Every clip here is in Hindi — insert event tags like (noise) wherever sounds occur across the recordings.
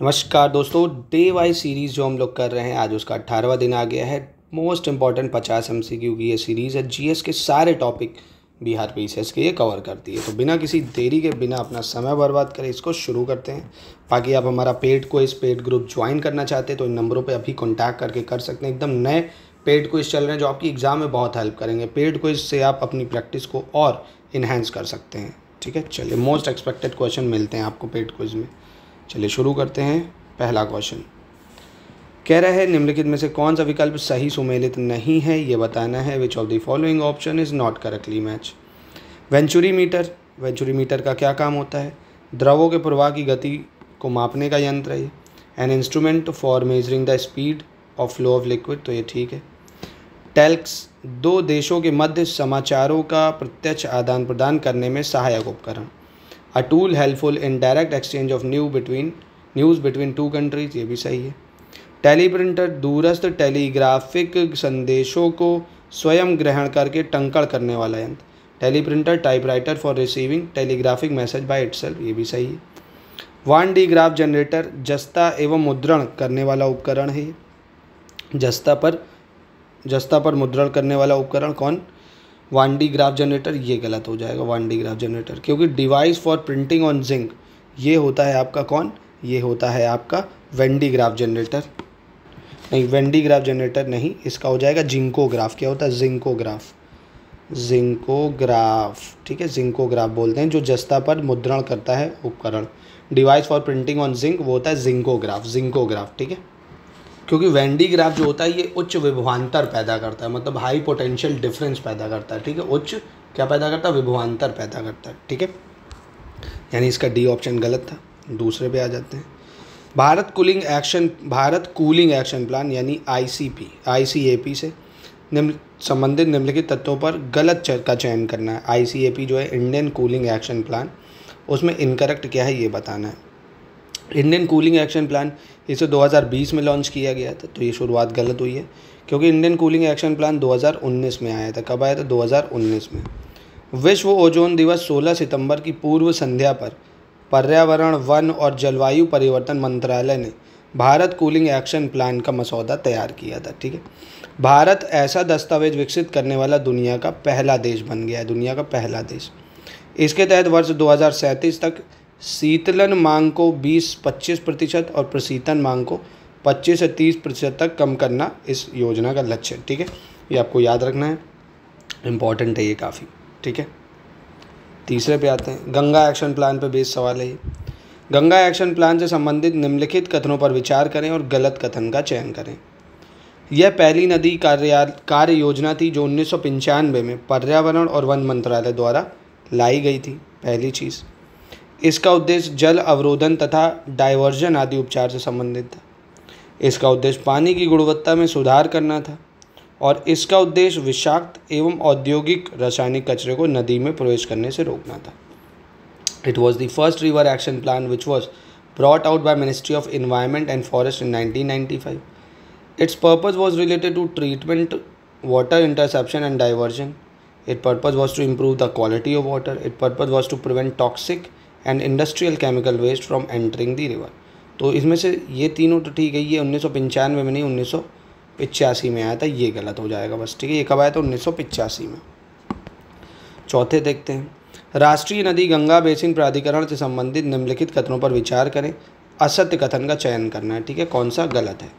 नमस्कार दोस्तों डे वाई सीरीज़ जो हम लोग कर रहे हैं, आज उसका अट्ठारहवा दिन आ गया है। मोस्ट इंपॉर्टेंट पचास एम सी की ये सीरीज़ है। जीएस के सारे टॉपिक बिहार पी के ये कवर करती है। तो बिना किसी देरी के, बिना अपना समय बर्बाद करें इसको शुरू करते हैं। बाकी आप हमारा पेड को इस पेड ग्रुप ज्वाइन करना चाहते हैं तो इन नंबरों पर अभी कॉन्टैक्ट करके कर सकते हैं। एकदम नए पेड क्विज चल रहे हैं, जो आपकी एग्ज़ाम में बहुत हेल्प करेंगे। पेड क्विज से आप अपनी प्रैक्टिस को और इन्हेंस कर सकते हैं। ठीक है? चलिए मोस्ट एक्सपेक्टेड क्वेश्चन मिलते हैं आपको पेड क्विज में। चलिए शुरू करते हैं पहला क्वेश्चन। कह रहा है, निम्नलिखित में से कौन सा विकल्प सही सुमेलित नहीं है? ये बताना है which of the following option is not correctly match venturi meter venturi meter का क्या काम होता है? द्रवों के प्रवाह की गति को मापने का यंत्र है an instrument for measuring the speed of flow of liquid तो ये ठीक है। टेल्क्स दो देशों के मध्य समाचारों का प्रत्यक्ष आदान प्रदान करने में सहायक उपकरण। A tool helpful in direct exchange of new between news between two countries ये भी सही है। टेलीप्रिंटर दूरस्थ टेलीग्राफिक संदेशों को स्वयं ग्रहण करके टंकड़ करने वाला यंत्र। Teleprinter typewriter for receiving telegraphic message by itself ये भी सही है। वन डी ग्राफ जनरेटर जस्ता एवं मुद्रण करने वाला उपकरण है। जस्ता पर जस्ता पर मुद्रण करने वाला उपकरण कौन? वन डी ग्राफ जनरेटर ये गलत हो जाएगा वन डी ग्राफ जनरेटर क्योंकि device for printing on zinc ये होता है आपका कौन? ये होता है आपका वेंडी ग्राफ जनरेटर नहीं वेंडी ग्राफ जनरेटर नहीं, इसका हो जाएगा जिंकोग्राफ क्या होता है? जिंकोग्राफ जिंकोग्राफ ठीक है? जिंकोग्राफ बोलते हैं, जो जस्ता पर मुद्रण करता है उपकरण। Device for printing on zinc वो होता है जिंकोग्राफ जिंकोग्राफ ठीक है? क्योंकि वेंडी ग्राफ जो होता है, ये उच्च विभवान्तर पैदा करता है मतलब हाई पोटेंशियल डिफरेंस पैदा करता है, ठीक है? उच्च क्या पैदा करता है? विभवान्तर पैदा करता है, ठीक है? यानी इसका डी ऑप्शन गलत था, दूसरे पे आ जाते हैं। Bharat cooling action Bharat cooling action plan यानी आईसीपी आईसीएपी से निम्न, संबंधित निम्नलिखित तत्वों पर गलत चर, का चयन करना है। आईसीएपी जो है इंडियन कूलिंग एक्शन प्लान उसमें इनकरेक्ट क्या है ये बताना है। इंडियन कूलिंग एक्शन प्लान इसे 2020 में लॉन्च किया गया था तो ये शुरुआत गलत हुई है, क्योंकि इंडियन कूलिंग एक्शन प्लान 2019 में आया था, कब आया था? 2019 में। विश्व ओजोन दिवस 16 सितंबर की पूर्व संध्या पर पर्यावरण, वन और जलवायु परिवर्तन मंत्रालय ने भारत कूलिंग एक्शन प्लान का मसौदा तैयार किया था, ठीक है? भारत ऐसा दस्तावेज़ विकसित करने वाला दुनिया का पहला देश बन गया है, दुनिया का पहला देश। इसके तहत वर्ष दो हज़ार सैंतीस तक शीतलन मांग को 20-25 प्रतिशत और प्रशीतन मांग को 25 से 30 प्रतिशत तक कम करना इस योजना का लक्ष्य है, ठीक है? ये आपको याद रखना है। इंपॉर्टेंट है ये काफ़ी, ठीक है? तीसरे पे आते हैं। गंगा एक्शन प्लान पे बेस सवाल है ये। गंगा एक्शन प्लान से संबंधित निम्नलिखित कथनों पर विचार करें और गलत कथन का चयन करें। यह पहली नदी कार्य कार्य योजना थी जो उन्नीस सौ पंचानवे में पर्यावरण और वन मंत्रालय द्वारा लाई गई थी, पहली चीज़। इसका उद्देश्य जल अवरोधन तथा डाइवर्जन आदि उपचार से संबंधित था इसका उद्देश्य पानी की गुणवत्ता में सुधार करना था और इसका उद्देश्य विषाक्त एवं औद्योगिक रासायनिक कचरे को नदी में प्रवेश करने से रोकना था it was the first river action plan which was brought out by ministry of environment and forest in 1995. Its purpose was related to treatment, water interception and diversion. Its purpose was to improve the quality of water. Its purpose was to prevent toxic and industrial chemical waste from entering the river तो इसमें से ये तीनों तो ठीक है, ये उन्नीस सौ पंचानवे में नहीं, उन्नीस में आया था, ये गलत हो जाएगा बस, ठीक है, ये कब आया था, उन्नीस में। चौथे देखते हैं। राष्ट्रीय नदी गंगा बेसिन प्राधिकरण से संबंधित निम्नलिखित कथनों पर विचार करें। असत्य कथन का चयन करना है, ठीक है, कौन सा गलत है।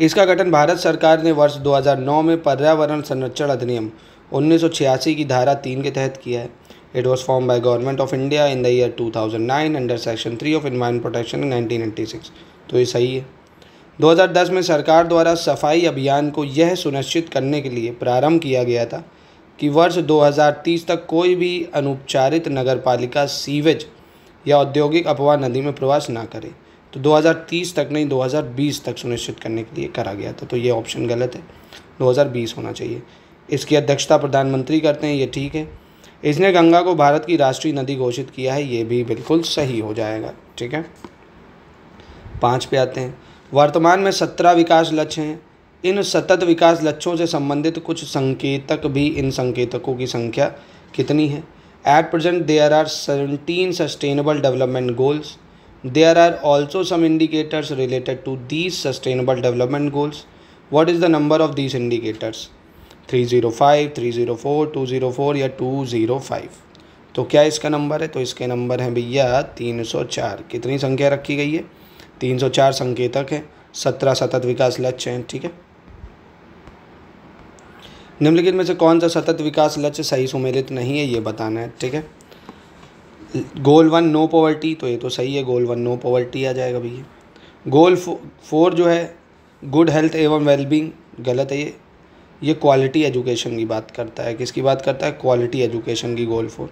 इसका गठन भारत सरकार ने वर्ष 2009 में पर्यावरण संरक्षण अधिनियम उन्नीस सौ छियासी की धारा तीन के तहत किया है। It was formed by Government of India in the year 2009 under 3 of Environment Protection in 1996. तो ये सही है। 2010 में सरकार द्वारा सफ़ाई अभियान को यह सुनिश्चित करने के लिए प्रारंभ किया गया था कि वर्ष 2030 तक कोई भी अनुपचारित नगरपालिका सीवेज या औद्योगिक अपवाह नदी में प्रवास ना करे। तो 2030 तक नहीं 2020 तक सुनिश्चित करने के लिए करा गया था। तो ये ऑप्शन गलत है। 2020 होना चाहिए। इसकी अध्यक्षता प्रधानमंत्री करते हैं, ये ठीक है। इसने गंगा को भारत की राष्ट्रीय नदी घोषित किया है, ये भी बिल्कुल सही हो जाएगा, ठीक है? पाँच पे आते हैं। वर्तमान में सत्रह विकास लक्ष्य हैं। इन सतत विकास लक्ष्यों से संबंधित कुछ संकेतक भी इन संकेतकों की संख्या कितनी है? At present there are seventeen sustainable development goals there are also some indicators related to these sustainable development goals what is the number of these indicators three zero five three zero four two zero four या टू ज़ीरो फाइव तो क्या इसका नंबर है? तो इसके नंबर हैं भैया तीन सौ चार। कितनी संख्या रखी गई है? तीन सौ चार संकेतक हैं, सत्रह सतत विकास लक्ष्य हैं, ठीक है? निम्नलिखित में से कौन सा सतत विकास लक्ष्य सही सुमेलित नहीं है, ये बताना है, ठीक है? गोल वन नो पॉवर्टी तो ये तो सही है, गोल वन नो पॉवर्टी आ जाएगा भैया। गोल फोर जो है, गुड हेल्थ एवं वेलबींग, गलत है ये। ये क्वालिटी एजुकेशन की बात करता है। किसकी बात करता है? क्वालिटी एजुकेशन की गोल फोर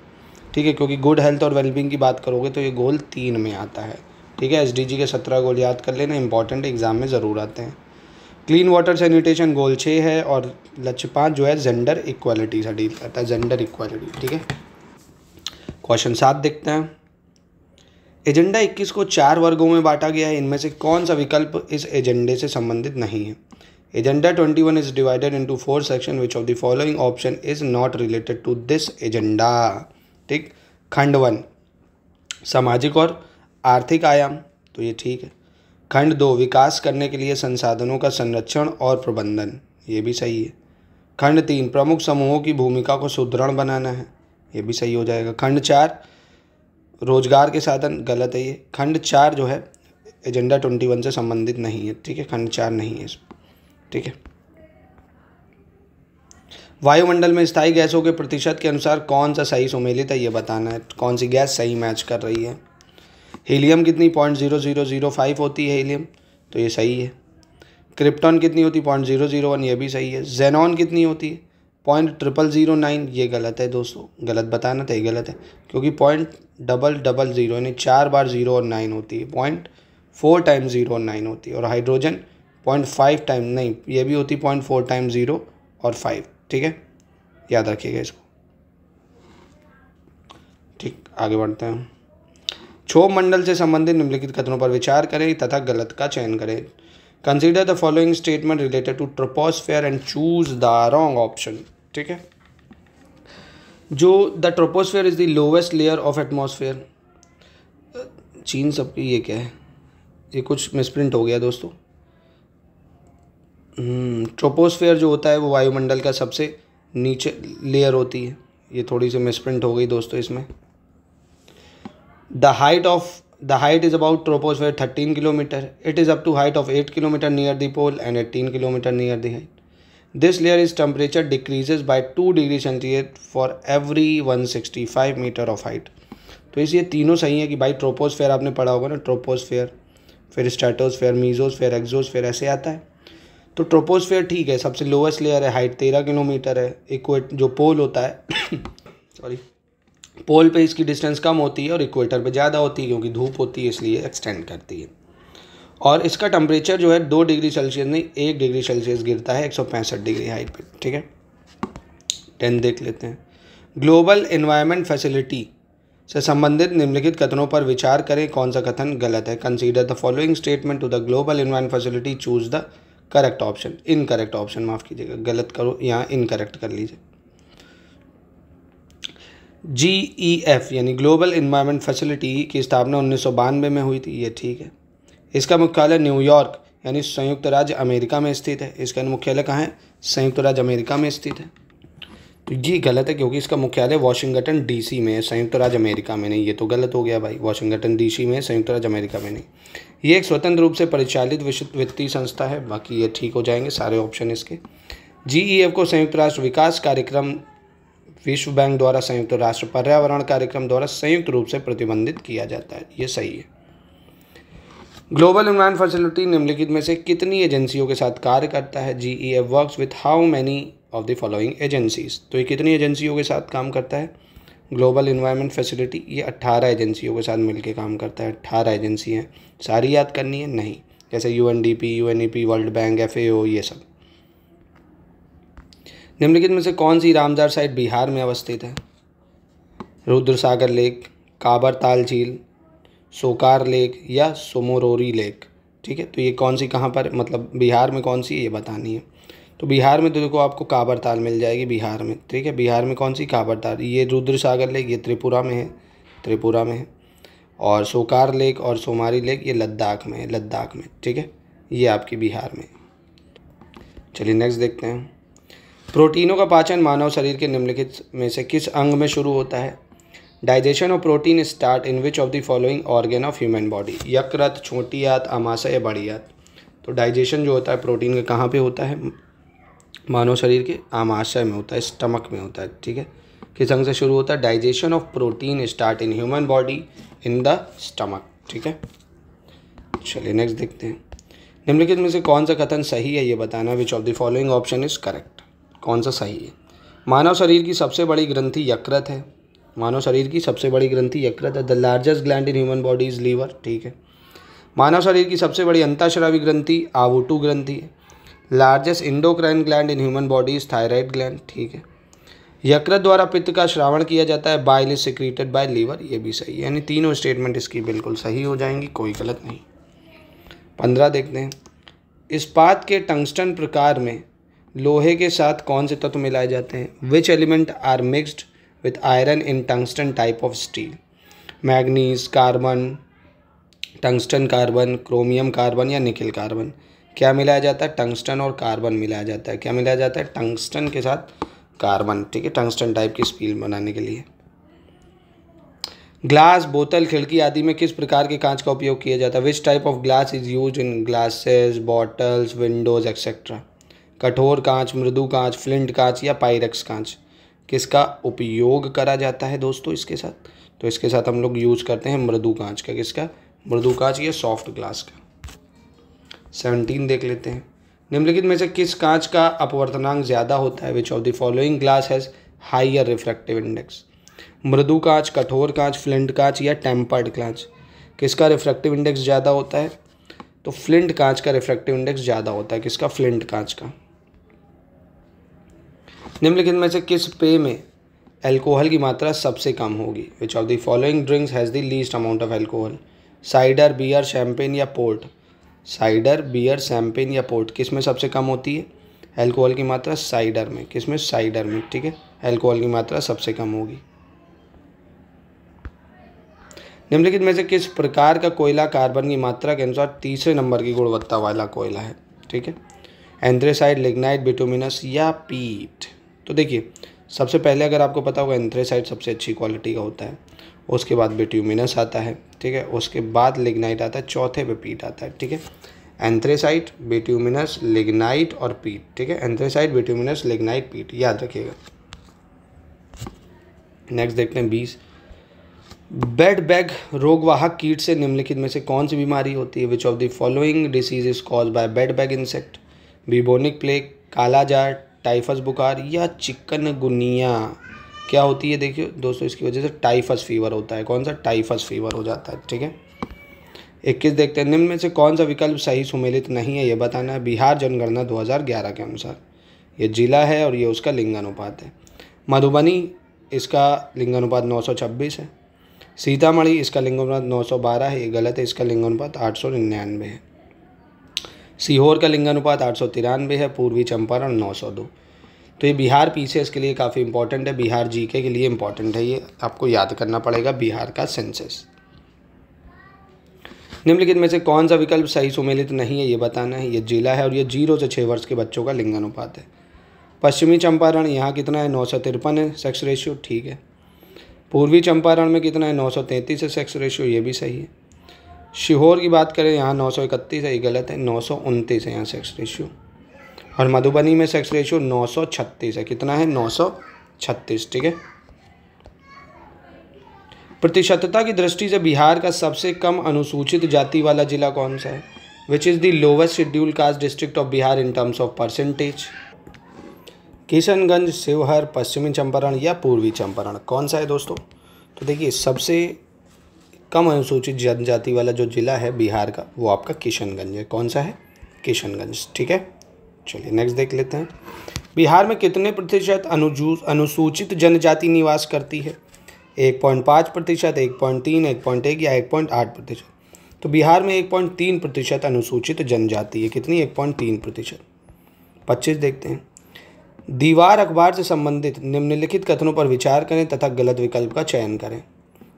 ठीक है? क्योंकि गुड हेल्थ और वेलबींग की बात करोगे तो ये गोल तीन में आता है। ठीक है? एसडीजी के सत्रह गोल याद कर लेना इंपॉर्टेंट एग्ज़ाम में ज़रूर आते हैं। क्लीन वाटर सैनिटेशन गोल छः है और लक्ष्य पाँच जो है जेंडर इक्वालिटी से डील करता है जेंडर इक्वालिटी ठीक है? क्वेश्चन सात देखते हैं। एजेंडा 21 को चार वर्गों में बांटा गया है। इनमें से कौन सा विकल्प इस एजेंडे से संबंधित नहीं है? Agenda 21 is divided into four section which of the following option is not related to this agenda ठीक? खंड वन सामाजिक और आर्थिक आयाम। तो ये ठीक है। खंड दो, विकास करने के लिए संसाधनों का संरक्षण और प्रबंधन। ये भी सही है। खंड तीन, प्रमुख समूहों की भूमिका को सुदृढ़ बनाना है। ये भी सही हो जाएगा। खंड चार, रोज़गार के साधन। गलत है ये। खंड चार जो है एजेंडा ट्वेंटी वन से संबंधित नहीं है। ठीक है? खंड चार नहीं है ठीक है। वायुमंडल में स्थायी गैसों के प्रतिशत के अनुसार कौन सा सही सुमेलित है, ये बताना है, कौन सी गैस सही मैच कर रही है। हीलियम कितनी? Point zero zero zero five होती है हीलियम तो ये सही है। क्रिप्टॉन कितनी होती? है पॉइंट ज़ीरो ज़ीरो वन, ये भी सही है। जेनॉन कितनी होती है? पॉइंट ट्रिपल ज़ीरो नाइन, ये गलत है दोस्तों, गलत बताना था ये गलत है, क्योंकि पॉइंट डबल डबल ज़ीरो, यानी चार बार ज़ीरो और नाइन होती है, पॉइंट फोर टाइम ज़ीरो और नाइन होती है, और हाइड्रोजन पॉइंट फाइव टाइम, नहीं, ये भी होती पॉइंट फोर टाइम ज़ीरो और फाइव, ठीक है? याद रखिएगा इसको। ठीक, आगे बढ़ते हैं। क्षोभ मंडल से संबंधित निम्नलिखित कथनों पर विचार करें तथा गलत का चयन करें। Consider the following statement related to troposphere and choose the wrong option ठीक है? जो the troposphere is the lowest layer of atmosphere चीन सबकी ये क्या है? ये कुछ मिसप्रिंट हो गया दोस्तों। हम्म, ट्रोपोस्फेयर जो होता है वो वायुमंडल का सबसे नीचे लेयर होती है। ये थोड़ी सी मिसप्रिंट हो गई दोस्तों इसमें। The height of the height is about troposphere thirteen kilometre it is up to height of eight kilometre near the pole and eighteen kilometre near the height this layer is temperature decreases by two degree centigrade for every one sixty five metre of height तो इसलिए तीनों सही है कि भाई ट्रोपोस्फेयर आपने पढ़ा होगा ना ट्रोपोस्फेयर फिर स्टेटोसफेयर मीजोसफेयर एक्जोसफेयर ऐसे आता है। तो ट्रोपोस्फेयर ठीक है, सबसे लोवेस्ट लेयर है हाइट तेरह किलोमीटर है इक्वेट जो पोल होता है (coughs) सॉरी पोल पे इसकी डिस्टेंस कम होती है और इक्वेटर पे ज़्यादा होती है क्योंकि धूप होती है, इसलिए एक्सटेंड करती है। और इसका टेम्परेचर जो है दो डिग्री सेल्सियस नहीं, एक डिग्री सेल्सियस गिरता है, एक सौ पैंसठ डिग्री हाइट पे, ठीक है? टेन देख लेते हैं। ग्लोबल इन्वायरमेंट फैसिलिटी से संबंधित निम्नलिखित कथनों पर विचार करें, कौन सा कथन गलत है? Consider the following statement to the global environment facility choose the correct option incorrect option माफ़ कीजिएगा, गलत करो यहाँ इनकरेक्ट कर लीजिए। जी ई एफ़ यानी ग्लोबल इन्वायरमेंट फैसिलिटी की स्थापना उन्नीस सौ बानवे में हुई थी, ये ठीक है। इसका मुख्यालय न्यूयॉर्क यानी संयुक्त राज्य अमेरिका में स्थित है। इसका मुख्यालय कहाँ है? संयुक्त राज्य अमेरिका में स्थित है। तो ये गलत है क्योंकि इसका मुख्यालय वाशिंगटन डीसी में है, संयुक्त राज्य अमेरिका में नहीं, ये तो गलत हो गया भाई। वाशिंगटन डीसी में संयुक्त राज्य अमेरिका में नहीं। ये एक स्वतंत्र रूप से परिचालित वित्तीय संस्था है। बाकी ये ठीक हो जाएँगे, सारे ऑप्शन इसके। जीईएफ को संयुक्त राष्ट्र विकास कार्यक्रम विश्व बैंक द्वारा संयुक्त राष्ट्र पर्यावरण कार्यक्रम द्वारा संयुक्त रूप से प्रतिबंधित किया जाता है। ये सही है। ग्लोबल इन्वायरमेंट फैसिलिटी निम्नलिखित में से कितनी एजेंसियों के साथ कार्य करता है? G E F work with how many of the following agencies तो ये कितनी एजेंसियों के साथ काम करता है? ग्लोबल इन्वायरमेंट फैसिलिटी ये अट्ठारह एजेंसियों के साथ मिलकर काम करता है, अट्ठारह एजेंसी हैं। सारी याद करनी है? नहीं। जैसे U N D P U N E P world bank F A O ये सब। निम्नलिखित में से कौन सी रामजार साइट बिहार में अवस्थित है? रुद्र सागर लेक काबर ताल झील, सोकार लेक या सोमोरोरी लेक। ठीक है? तो ये कौन सी कहाँ पर मतलब बिहार में कौन सी ये बतानी है। तो बिहार में तो देखो आपको काबर ताल मिल जाएगी बिहार में। ठीक है? बिहार में कौन सी काबर ताल? ये रुद्र सागर लेक, ये त्रिपुरा में है। त्रिपुरा में है। और सोकार लेक और सोमारी लेक, ये लद्दाख में है, लद्दाख में। ठीक है? ये आपकी बिहार में। चलिए नेक्स्ट देखते हैं। प्रोटीनों का पाचन मानव शरीर के निम्नलिखित में से किस अंग में शुरू होता है? Digestion of protein start in which of the following organ of human body? यकृत, छोटी आत आमाशय या बड़ी आत तो डाइजेशन जो होता है प्रोटीन का कहाँ पे होता है? मानव शरीर के आमाशय में होता है स्टमक में होता है, ठीक है? किस अंग से शुरू होता है? Digestion of protein start in human body in the stomach ठीक है? चलिए नेक्स्ट देखते हैं। निम्नलिखित में से कौन सा कथन सही है ये बताना which of the following option is correct कौन सा सही है? मानव शरीर की सबसे बड़ी ग्रंथि यकृत है। मानव शरीर की सबसे बड़ी ग्रंथि यकृत है। The largest gland in human body is liver ठीक है? मानव शरीर की सबसे बड़ी अंतःश्रावी ग्रंथि आवोटू ग्रंथि है। Largest endocrine gland in human body is thyroid gland ठीक है। यकृत द्वारा पित्त का श्रावण किया जाता है bile is secreted by liver ये भी सही है। यानी तीनों स्टेटमेंट इसकी बिल्कुल सही हो जाएँगी, कोई गलत नहीं। पंद्रह देखते हैं। इस्पात के टंगस्टन प्रकार में लोहे के साथ कौन से तत्व मिलाए जाते हैं? Which element are mixed with iron in tungsten type of steel manganese carbon tungsten carbon chromium carbon या निकिल कार्बन क्या मिलाया जाता है? टंगस्टन और कार्बन मिलाया जाता है। क्या मिलाया जाता है? टंगस्टन के साथ कार्बन, ठीक है? टंगस्टन टाइप की स्पील बनाने के लिए। ग्लास बोतल, खिड़की आदि में किस प्रकार के कांच का उपयोग किया जाता है? Which type of glass is use in glasses bottles windows etcetera कठोर कांच, मृदु कांच फ्लिंट कांच या पायरेक्स कांच? किसका उपयोग करा जाता है दोस्तों इसके साथ? तो इसके साथ हम लोग यूज़ करते हैं मृदु कांच का। किसका? मृदु कांच या सॉफ्ट ग्लास का। सेवनटीन देख लेते हैं। निम्नलिखित में से किस कांच का अपवर्तनांक ज़्यादा होता है? Which of the following glass has higher refractive index मृदु कांच, कठोर कांच फ्लिंट कांच या टेम्पर्ड कांच? किसका रिफ्रैक्टिव इंडेक्स ज़्यादा होता है? तो फ्लिंट कांच का रिफ्रैक्टिव इंडेक्स ज़्यादा होता है। किसका? फ्लिंट कांच का। निम्नलिखित में से किस पे में एल्कोहल की मात्रा सबसे कम होगी? Which of the following drinks has the least amount of alcohol cider beer champagne या पोर्ट साइडर, बियर शैम्पेन या पोर्ट किसमें सबसे कम होती है? एल्कोहल की मात्रा साइडर में। किसमें साइडर में, ठीक है? एल्कोहल की मात्रा सबसे कम होगी। निम्नलिखित में से किस प्रकार का कोयला कार्बन की मात्रा के अनुसार तीसरे नंबर की गुणवत्ता वाला कोयला है? ठीक है? एंथ्रेसाइड, लिग्नाइट, बिटोमिनस या पीट। तो देखिए, सबसे पहले अगर आपको पता होगा, एंथ्रेसाइड सबसे अच्छी क्वालिटी का होता है। उसके बाद बिट्यूमिनस आता है, ठीक है? उसके बाद लिग्नाइट आता है, चौथे पे पीट आता है, ठीक है? एंथ्रेसाइट बिट्यूमिनस लिग्नाइट और पीट ठीक है? एंथ्रेसाइट बिट्यूमिनस लिग्नाइट पीट याद रखिएगा। नेक्स्ट देखते हैं बीस बेड बैग रोगवाहक कीट से निम्नलिखित में से कौन सी बीमारी होती है? Which of the following disease is cause by bed bag insect bubonic plague kala-azar typhus बुखार या चिकन गुनिया क्या होती है देखिए दोस्तों, इसकी वजह से टाइफस फीवर होता है। कौन सा टाइफस फीवर हो जाता है, ठीक है? इक्कीस देखते हैं, निम्न में से कौन सा विकल्प सही सुमेलित नहीं है, ये बताना है बिहार जनगणना 2011 के अनुसार। ये जिला है और ये उसका लिंगानुपात है। मधुबनी, इसका लिंगानुपात 926 है। सीतामढ़ी, इसका लिंगानुपात 912 है, ये गलत है, इसका लिंगानुपात आठ सौ निन्यानवे है। सीहोर का लिंगानुपात आठ सौ तिरानवे है, पूर्वी चंपारण नौ सौ दो। तो ये बिहार पीछे के लिए काफ़ी इंपॉर्टेंट है, बिहार जीके के लिए इंपॉर्टेंट है ये। आपको याद करना पड़ेगा बिहार का सेंसस निम्नलिखित में से कौन सा विकल्प सही सुमेलित नहीं है, ये बताना है। ये जिला है और ये ज़ीरो से छः वर्ष के बच्चों का लिंगानुपात है। पश्चिमी चंपारण, यहाँ कितना है? नौ सौ तिरपन है सेक्स रेशियो ठीक है। पूर्वी चंपारण में कितना है? नौ सौ तैंतीस है सेक्स रेशियो ये भी सही है। शिहोर की बात करें, यहाँ नौ सौ इकतीस है, ये गलत है। नौ सौ उनतीस है, यहाँ सेक्स रेशियो और मधुबनी में सेक्स रेशियो नौ सौ छत्तीस है। कितना है? नौ सौ छत्तीस, ठीक है? प्रतिशतता की दृष्टि से बिहार का सबसे कम अनुसूचित जाति वाला जिला कौन सा है? Which is the lowest schedule caste district of Bihar in terms of percentage Kishanganj, Sheohar, पश्चिमी चंपारण या पूर्वी चंपारण? कौन सा है दोस्तों? तो देखिए, सबसे कम अनुसूचित जनजाति वाला जो ज़िला है बिहार का, वो आपका किशनगंज है। कौन सा है? किशनगंज, ठीक है? चलिए नेक्स्ट देख लेते हैं। बिहार में कितने प्रतिशत अनुजू, अनुसूचित जनजाति निवास करती है? एक पॉइंट पाँच प्रतिशत, एक पॉइंट तीन, एक पॉइंट एक या एक पॉइंट आठ प्रतिशत। तो बिहार में एक पॉइंट तीन प्रतिशत अनुसूचित जनजाति है। कितनी? एक पॉइंट तीन प्रतिशत। पच्चीस देखते हैं। दीवार अखबार से संबंधित निम्नलिखित कथनों पर विचार करें तथा गलत विकल्प का चयन करें।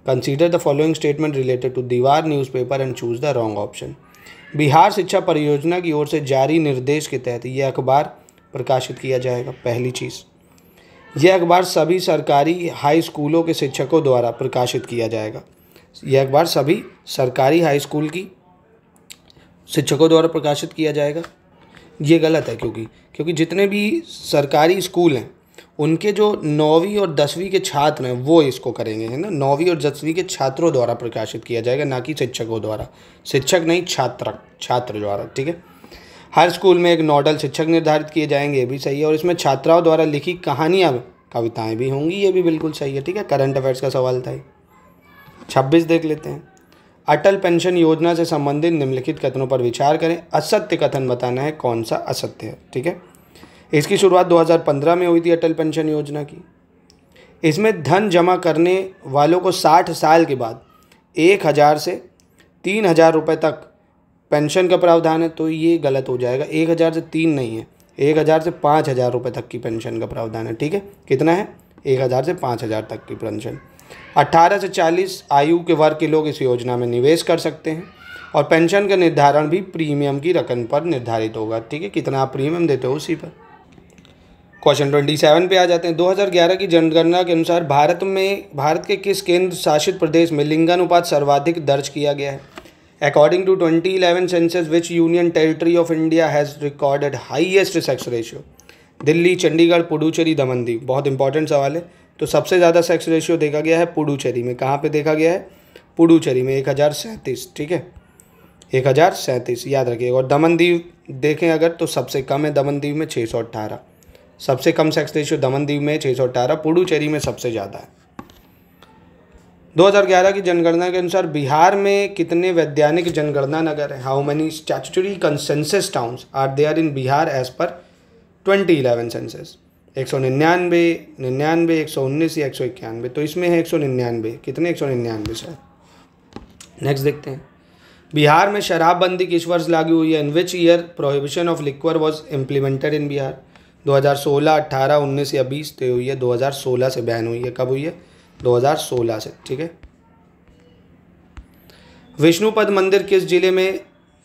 Consider the following statement related to Deewar newspaper and choose the wrong option Bihar Shiksha Pariyojana की ओर से जारी निर्देश के तहत यह अखबार प्रकाशित किया जाएगा। पहली चीज़, यह अखबार सभी सरकारी हाई स्कूलों के शिक्षकों द्वारा प्रकाशित किया जाएगा। यह अखबार सभी सरकारी हाई स्कूल की शिक्षकों द्वारा प्रकाशित किया जाएगा। ये गलत है क्योंकि क्योंकि जितने भी सरकारी स्कूल हैं उनके जो नौवीं और दसवीं के छात्र हैं, वो इसको करेंगे, है ना? नौवीं और दसवीं के छात्रों द्वारा प्रकाशित किया जाएगा, ना कि शिक्षकों द्वारा। शिक्षक नहीं, छात्र छात्र द्वारा, ठीक है? हर स्कूल में एक नोडल शिक्षक निर्धारित किए जाएँगे, ये भी सही है, और इसमें छात्राओं द्वारा लिखी कहानियाँ, कविताएँ भी होंगी, ये भी बिल्कुल सही है, ठीक है? करंट अफेयर्स का सवाल था छब्बीस देख लेते हैं। अटल पेंशन योजना से संबंधित निम्नलिखित कथनों पर विचार करें। असत्य कथन बताना है, कौन सा असत्य है, ठीक है? इसकी शुरुआत 2015 में हुई थी अटल पेंशन योजना की। इसमें धन जमा करने वालों को 60 साल के बाद एक हज़ार से तीन हज़ार रुपये तक पेंशन का प्रावधान है तो ये गलत हो जाएगा। एक हज़ार से तीन नहीं है, एक हज़ार से पाँच हज़ार रुपये तक की पेंशन का प्रावधान है, ठीक है? कितना है? एक हज़ार से पाँच हज़ार तक की पेंशन। अट्ठारह से चालीस आयु के वर्ग के लोग इस योजना में निवेश कर सकते हैं और पेंशन का निर्धारण भी प्रीमियम की रकम पर निर्धारित होगा, ठीक है? कितना आप प्रीमियम देते हो उसी पर। क्वेश्चन ट्वेंटी सेवन पे आ जाते हैं। 2011 की जनगणना के अनुसार भारत में, भारत के किस केंद्र शासित प्रदेश में लिंगानुपात सर्वाधिक दर्ज किया गया है? According to 2011 census which union territory of India has recorded highest sex ratio Delhi, Chandigarh, Puducherry Damandeep बहुत इंपॉर्टेंट सवाल है। तो सबसे ज़्यादा सेक्स रेशियो देखा गया है पुडुचेरी में। कहाँ पे देखा गया है? पुडुचेरी में। एक हज़ार सैंतीस, ठीक है? एक हज़ार सैंतीस, याद रखिएगा। और दमनदीप देखें अगर तो सबसे कम है दमनदीप में छः सौ अट्ठारह सबसे कम सेक्स रेशियो दमनदीप में छः सौ अट्ठारह पुडुचेरी में सबसे ज़्यादा है। 2011 की जनगणना के अनुसार बिहार में कितने वैज्ञानिक जनगणना नगर हैं? How many statutory consensus towns are there in Bihar as per 2011 census एक सौ निन्यानवे निन्यानवे, एक सौ उन्नीस या एक सौ इक्यानवे। तो इसमें है एक सौ निन्यानवे। कितने एक सौ निन्यानवे सर नेक्स्ट देखते हैं। बिहार में शराबबंदी किस वर्ष लागू हुई है? In which year prohibition of liquor was implemented in Bihar 2016, 18, 19 या 20 तो हुई है 2016 से बैन हुई है। कब हुई है? 2016 से ठीक है? विष्णुपद मंदिर किस ज़िले में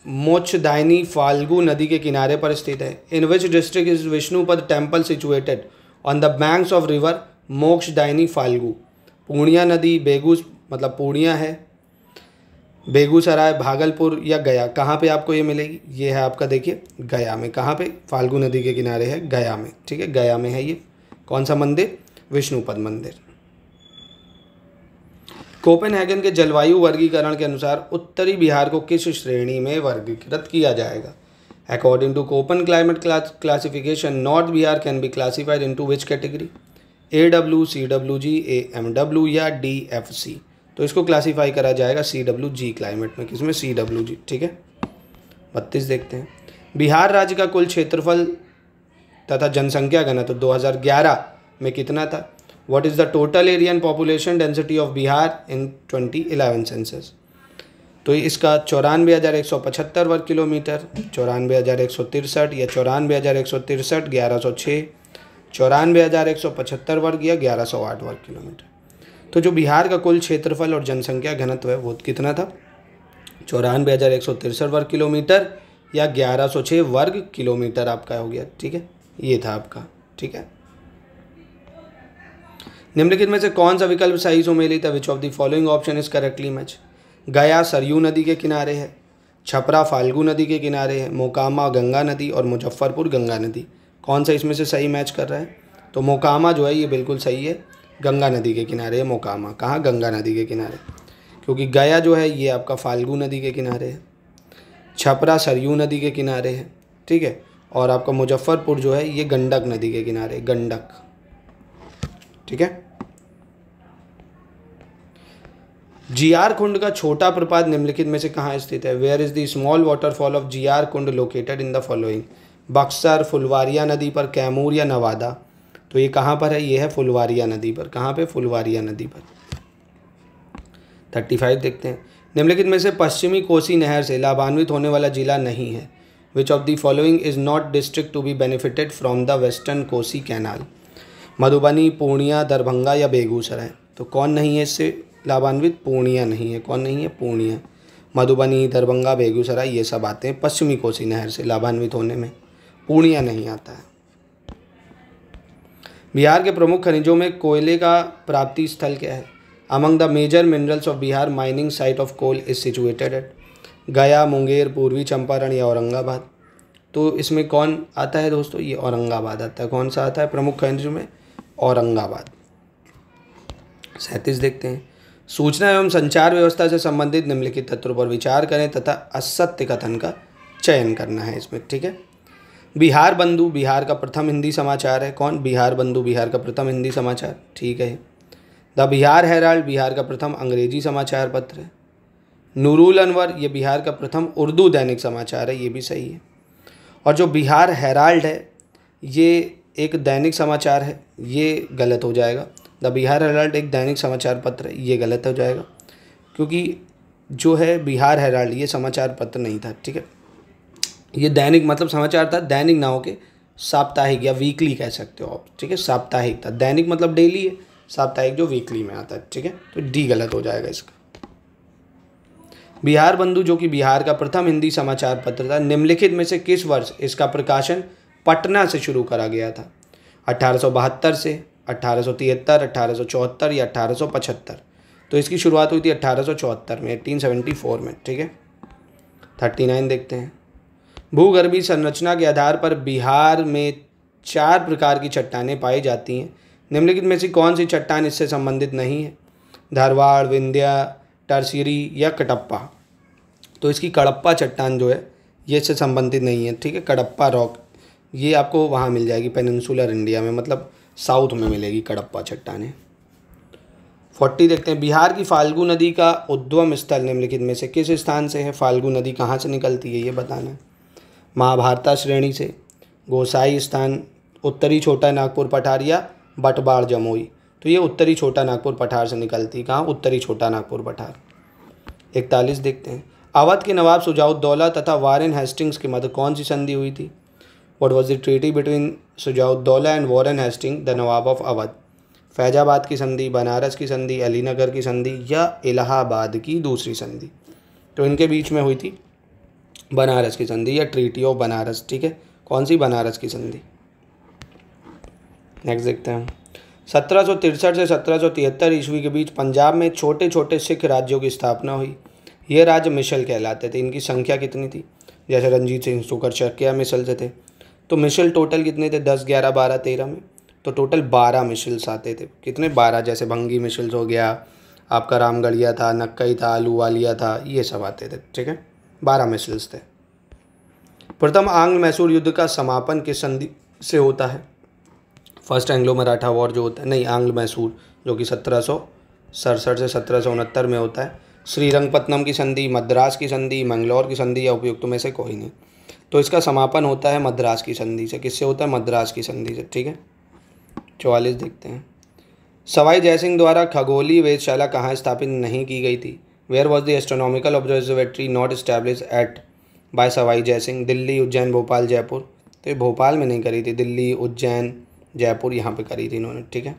मोक्षदायनी फाल्गु नदी के किनारे पर स्थित है? In which district is Vishnupad temple situated on the banks of river Mokshdayini Falgu. Purnia नदी बेगूस मतलब पूर्णिया है। बेगूसराय, भागलपुर या गया, कहाँ पे आपको ये मिलेगी? ये है आपका, देखिए, गया में। कहाँ पे? फाल्गु नदी के किनारे है, गया में। ठीक है, गया में है ये। कौन सा मंदिर? विष्णुपद मंदिर। कोपेनहेगन के जलवायु वर्गीकरण के अनुसार उत्तरी बिहार को किस श्रेणी में वर्गीकृत किया जाएगा? According to Koppen climate classification north Bihar can be classified into which category A W C W G A M W या डी एफ़ सी तो इसको क्लासीफाई करा जाएगा सी डब्ल्यू जी क्लाइमेट में, किसमें? सी डब्ल्यू जी ठीक है? बत्तीस देखते हैं। बिहार राज्य का कुल क्षेत्रफल तथा जनसंख्या घनत्व तो 2011 में कितना था? What is the total area and population density of Bihar in 2011 census? तो इसका चौरानवे हज़ार एक सौ पचहत्तर वर्ग किलोमीटर, चौरानवे हज़ार एक सौ तिरसठ, या चौरानवे हज़ार एक सौ तिरसठ ग्यारह सौ छः चौरानवे हज़ार एक सौ पचहत्तर वर्ग या ग्यारह सौ आठ वर्ग किलोमीटर। तो जो बिहार का कुल क्षेत्रफल और जनसंख्या घनत्व है, वो कितना था? चौरानवे हज़ार एक सौ तिरसठ वर्ग किलोमीटर या ग्यारह सौ छः वर्ग किलोमीटर आपका हो गया, ठीक है? ये था आपका, ठीक है? निम्नलिखित में से कौन सा विकल्प सही सुमेली था which of the following option is correctly match गया सरयू नदी के किनारे है, छपरा फाल्गू नदी के किनारे है, मोकामा गंगा नदी और मुजफ्फरपुर गंगा नदी। कौन सा इसमें से सही मैच कर रहा है? तो मोकामा जो है, ये बिल्कुल सही है। गंगा नदी के किनारे है, मोकामा। कहाँ गंगा नदी के किनारे? क्योंकि गया जो है, ये आपका फाल्गू नदी के किनारे है। छपरा सरयू नदी के किनारे है, ठीक है? और आपका मुजफ्फरपुर जो है, ये गंडक नदी के किनारे गंडक। ठीक है? जी आर कुंड का छोटा प्रपात निम्नलिखित में से कहाँ स्थित है? Where is the small waterfall of G R Kund located in the following Buxar, Phulwaria नदी पर, कैमूर या नवादा? तो ये कहाँ पर है? ये है फुलवारिया नदी पर। कहाँ पे? फुलवारिया नदी पर। थर्टी फाइव देखते हैं। निम्नलिखित में से पश्चिमी कोसी नहर से लाभान्वित होने वाला जिला नहीं है। Which of the following is not district to be benefited from the western Kosi canal Madhubani, Purnia, Darbhanga या बेगूसराय। तो कौन नहीं है इससे लाभान्वित? पूर्णिया नहीं है। कौन नहीं है? पूर्णिया। मधुबनी, दरभंगा, बेगूसराय, ये सब आते हैं पश्चिमी कोसी नहर से लाभान्वित होने में। पूर्णिया नहीं आता है। बिहार के प्रमुख खनिजों में कोयले का प्राप्ति स्थल क्या है? Among the major minerals of Bihar mining site of coal is situated at Gaya Munger पूर्वी चंपारण या औरंगाबाद। तो इसमें कौन आता है दोस्तों? ये औरंगाबाद आता है। कौन सा आता है? प्रमुख खनिज में औरंगाबाद। सैंतीस देखते हैं। सूचना एवं संचार व्यवस्था से संबंधित निम्नलिखित तत्वों पर विचार करें तथा असत्य कथन का चयन करना है इसमें, ठीक है? बिहार बंधु, बिहार का प्रथम हिंदी समाचार है। कौन? बिहार बंधु, बिहार का प्रथम हिंदी समाचार। ठीक है। द बिहार हेराल्ड, बिहार का प्रथम अंग्रेज़ी समाचार पत्र है। नूरुल अनवर, ये बिहार का प्रथम उर्दू दैनिक समाचार है, ये भी सही है। और जो बिहार हेराल्ड है, ये एक दैनिक समाचार है, ये गलत हो जाएगा। द बिहार हेराल्ड एक दैनिक समाचार पत्र है, ये गलत हो जाएगा। क्योंकि जो है बिहार हेराल्ड, ये समाचार पत्र नहीं था, ठीक है। ये दैनिक मतलब समाचार था, दैनिक ना हो के साप्ताहिक या वीकली कह सकते हो आप, ठीक है? साप्ताहिक था। दैनिक मतलब डेली है, साप्ताहिक जो वीकली में आता है, ठीक है? तो डी गलत हो जाएगा इसका। बिहार बंधु, जो कि बिहार का प्रथम हिंदी समाचार पत्र था, निम्नलिखित में से किस वर्ष इसका प्रकाशन पटना से शुरू करा गया था? अठारह सौ बहत्तर से अट्ठारह सौ तिहत्तर सौ चौहत्तर या अट्ठारह सौ पचहत्तर? तो इसकी शुरुआत हुई थी अट्ठारह सौ चौहत्तर में एटीन सेवेंटी फोर में, ठीक है? थर्टी नाइन देखते हैं। भूगर्भीय संरचना के आधार पर बिहार में चार प्रकार की चट्टानें पाई जाती हैं। निम्नलिखित में से कौन सी चट्टान इससे संबंधित नहीं है? धारवाड़, विंध्या टर्सियरी या कटप्पा। तो इसकी कड़प्पा चट्टान जो है, ये इससे संबंधित नहीं है, ठीक है? कड़प्पा रॉक, ये आपको वहाँ मिल जाएगी, पेनिनसुलर इंडिया में मतलब साउथ में मिलेगी कड़प्पा चट्टाने। फोर्टी देखते हैं। बिहार की फाल्गु नदी का उद्गम स्थल निम्नलिखित में से किस स्थान से है? फाल्गु नदी कहाँ से निकलती है, ये बताना है। महाभारता श्रेणी से। गोसाई स्थान, उत्तरी छोटा नागपुर पठार या बटबाड़ जमुई। तो ये उत्तरी छोटा नागपुर पठार से निकलती कहाँ? उत्तरी छोटा नागपुर पठार। इकतालीस देखते हैं। अवध के नवाब सुजाउद्दौला तथा वारेन हेस्टिंग्स के मध्य कौन सी संधि हुई थी? What was the treaty between Shujauddaula and Warren Hasting the nawab of Awadh Faizabad की संधि, बनारस की संधि, अलीनगर की संधि या इलाहाबाद की दूसरी संधि? तो इनके बीच में हुई थी। बनारस की संधि या ट्रीटी ऑफ़ बनारस, ठीक है? कौन सी बनारस की संधि? नेक्स्ट देखते हैं सत्रह सौ सत्रह सौ तिहत्तर ईस्वी के बीच पंजाब में छोटे छोटे सिख राज्यों की स्थापना हुई। ये राज्य मिशल कहलाते थे। इनकी संख्या कितनी थी? जैसे रंजीत सिंह सुकर चकिया मिशल से थे। तो मिशल टोटल कितने थे? दस, ग्यारह, बारह, तेरह में। तो टोटल बारह मिशल्स आते थे। कितने? बारह, जैसे भंगी मिशल्स हो गया, आपका रामगढ़िया था, नक्कई था आलू वालिया था, ये सब आते थे, ठीक है? बारह मिसल्स थे। प्रथम आंग्ल मैसूर युद्ध का समापन किस संधि से होता है? फ़र्स्ट एंग्लो मराठा वॉर जो होता है, नहीं, आंग्ल मैसूर, जो कि सत्रह सौ सड़सठ से सत्रह सौ उनहत्तर में होता है। श्रीरंगपत्नम की संधि, मद्रास की संधि, मंगलौर की संधि या उपयुक्त में से कोई नहीं। तो इसका समापन होता है मद्रास की संधि से। किससे होता है? मद्रास की संधि से, ठीक है? चौवालीस देखते हैं। सवाई जयसिंह द्वारा खगोली वेधशाला कहाँ स्थापित नहीं की गई थी? Where was the astronomical observatory not establish at by Sawai Jaisingh Delhi Ujjain Bhopal Jaipur तो ये भोपाल में नहीं करी थी, दिल्ली, उज्जैन, जयपुर यहाँ पे करी थी इन्होंने, ठीक है?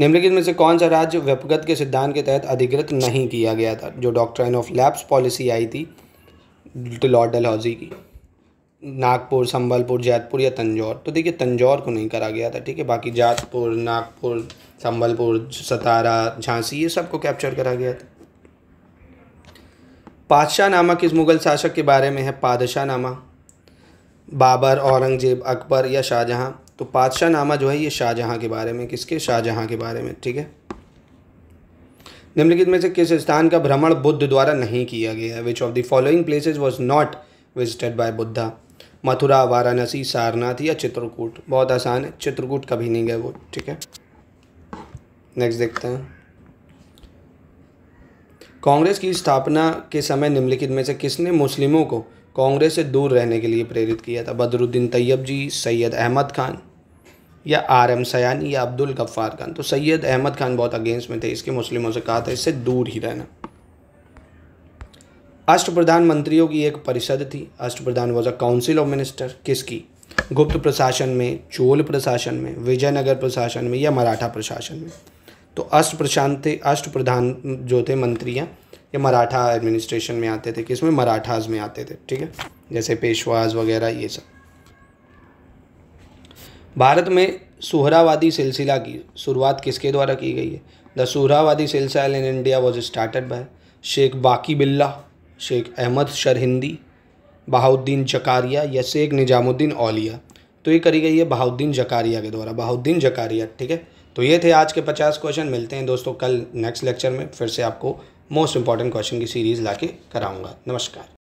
निम्नलिखिट में से कौन सा राज्य व्यपगत के सिद्धांत के तहत अधिकृत नहीं किया गया था, जो डॉक्ट्राइन ऑफ़ लैब्स पॉलिसी आई थी, लॉर्ड डलहौजी की? नागपुर, संबलपुर, जैतपुर या तंजौर। तो देखिए, तंजौर को नहीं करा गया था, ठीक है? बाकी जातपुर, नागपुर, संबलपुर, सतारा, झांसी, ये सबको कैप्चर करा गया था। पादशाह नामा किस मुगल शासक के बारे में है? पादशाह नामा, बाबर, औरंगज़ेब, अकबर या शाहजहाँ? तो पादशाह नामा जो है, ये शाहजहाँ के बारे में, किसके? शाहजहाँ के बारे में, ठीक है? निम्नलिखित में से किस स्थान का भ्रमण बुद्ध द्वारा नहीं किया गया? है which of the following places was not visited by Buddha Mathura, Varanasi, Sarnath या चित्रकूट। बहुत आसान है, चित्रकूट कभी नहीं गए वो, ठीक है? नेक्स्ट देखते हैं। कांग्रेस की स्थापना के समय निम्नलिखित में से किसने मुस्लिमों को कांग्रेस से दूर रहने के लिए प्रेरित किया था? बदरुद्दीन तैयब जी, सैयद अहमद खान या आर एम सयानी या अब्दुल गफ्फार खान? तो सैयद अहमद खान बहुत अगेंस्ट में थे, इसके मुस्लिमों से कहा था इससे दूर ही रहना। अष्ट प्रधान मंत्रियों की एक परिषद थी। Ashta Pradhan was a council of minister किसकी? गुप्त प्रशासन में, चोल प्रशासन में, विजयनगर प्रशासन में या मराठा प्रशासन में? तो अष्ट प्रशांत थे अष्ट प्रधान जो थे मंत्रियाँ ये मराठा एडमिनिस्ट्रेशन में आते थे, किसमें? मराठाज में आते थे, ठीक है? जैसे पेशवाज वगैरह, ये सब। भारत में सुहरावादी सिलसिला की शुरुआत किसके द्वारा की गई है? The Suhrawardi silsila in India was started by Sheikh Baqi Billah. Sheikh Ahmad शरहिंदी, Bahauddin Zachariah या शेख निजामुद्दीन औलिया। तो ये करी गई है बहाउद्दीन जकारिया के द्वारा। बहाउद्दीन जकारिया, ठीक है? तो ये थे आज के पचास क्वेश्चन मिलते हैं दोस्तों कल नेक्स्ट लेक्चर में। फिर से आपको मोस्ट इंपॉर्टेंट क्वेश्चन की सीरीज़ ला के कराऊँगा। नमस्कार।